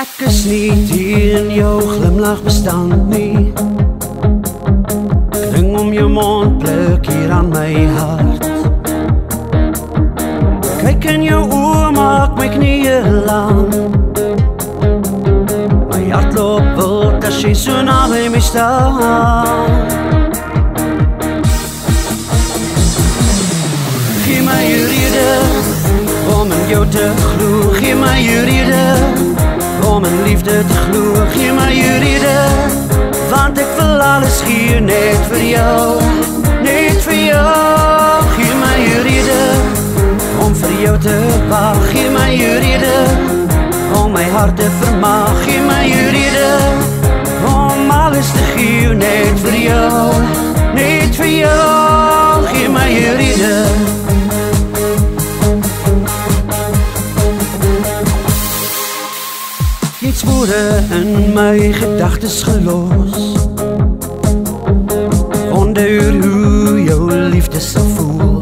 Ek is nie teen jou glimlag bestand nie. Kring om jou mond pluk hier aan my hart. Kyk in jou oë maak my knieë lang. My hart loop wild as jy so naby my staan. Gee my jou rede om in jou te glo. Gee my jou rede om in liefde te glo. Gee my jou rede want ek wil alles gee net vir jou. Net vir jou. Gee my jou rede om vir jou te wag. Gee my jou rede om my hart te vermaak. Gee my jou rede om alles te gee net vir jou. Net vir jou. Gee my jou rede. In my gedagtes gelos Wonder hoe jou liefde sal voel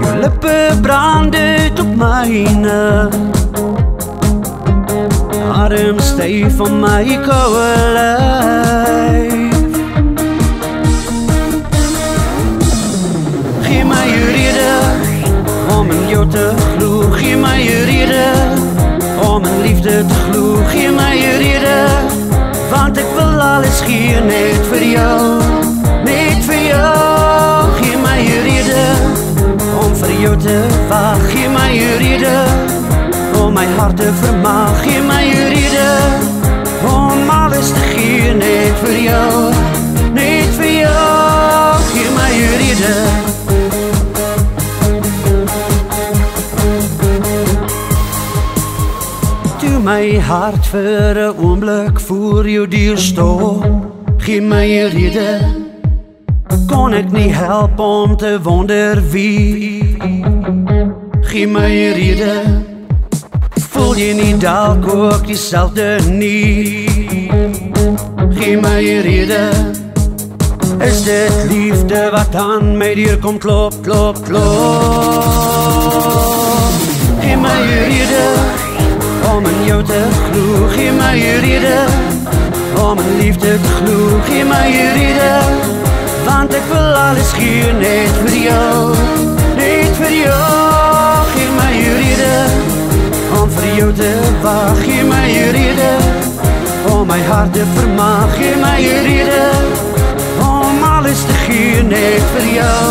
Jou lippe brand het op myne Adem styf van my koue net vir jou Net vir jou. Gee my jou rede om vir jou te wacht Gee my jou rede om my hart te vermaak Gee my jou rede om alles te gee net vir jou Net vir jou. Gee my jou rede Toe my hart vir 'n oomblik voor deur stop, gee my 'n rede. Kon ek nie help om te wonder wie. Gee my 'n rede. Voel jy nie dalk ook dieselfde nie? Gee my 'n rede. Is dit liefde wat aan my deur kom klop, klop, klop? Gee my 'n rede om in jou te glo, gee my jou rede om in liefde gee my jou rede want ek wil alles gee net vir jou, net vir jou, gee my jou rede om vir jou te wag, gee my jou rede om my hart te vermaak, gee my jou rede om alles te gee net vir jou